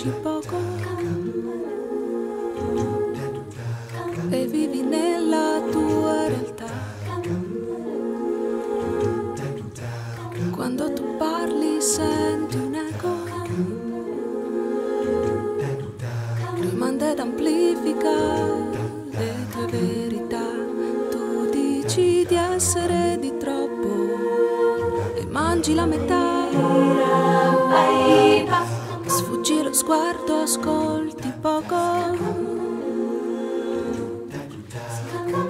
conosci poco e vivi nella tua realtà. Quando tu parli senti un eco, rimanda ed amplifica le tue verità. Tu dici di essere di troppo e mangi la metà. Sfuggi lo sguardo, ascolti poco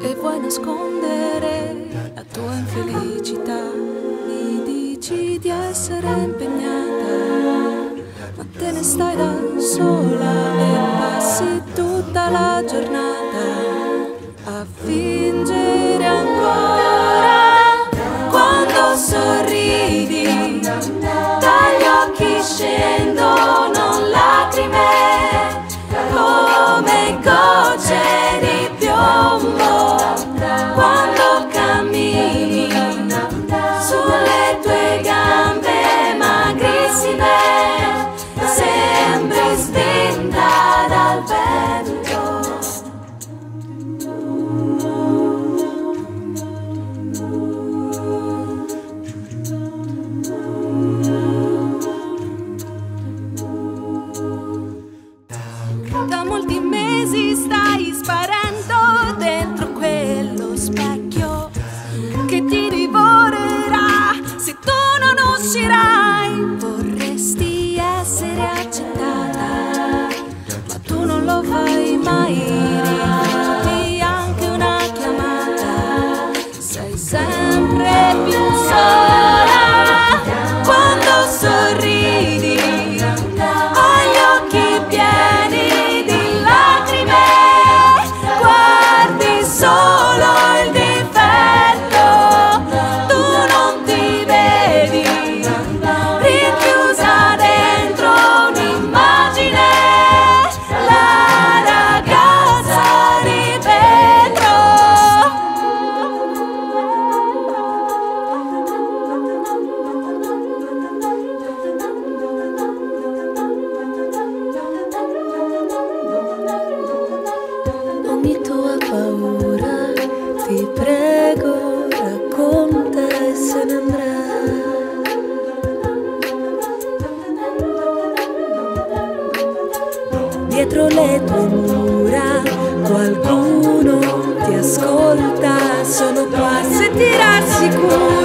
e vuoi nascondere la tua infelicità. Mi dici di essere impegnata, ma te ne stai da sola e passi tutta la giornata a fingere Da molti mesi stai sparendo dentro quello specchio che ti divorerà se tu non uscirai. Vorresti essere accettata, ma tu non lo fai mai. Rifiuti anche una chiamata, sei sempre Ogni tua paura, ti prego, racconta e se ne andrà. Dietro le tue mura qualcuno ti ascolta, sono qua se ti rassicura.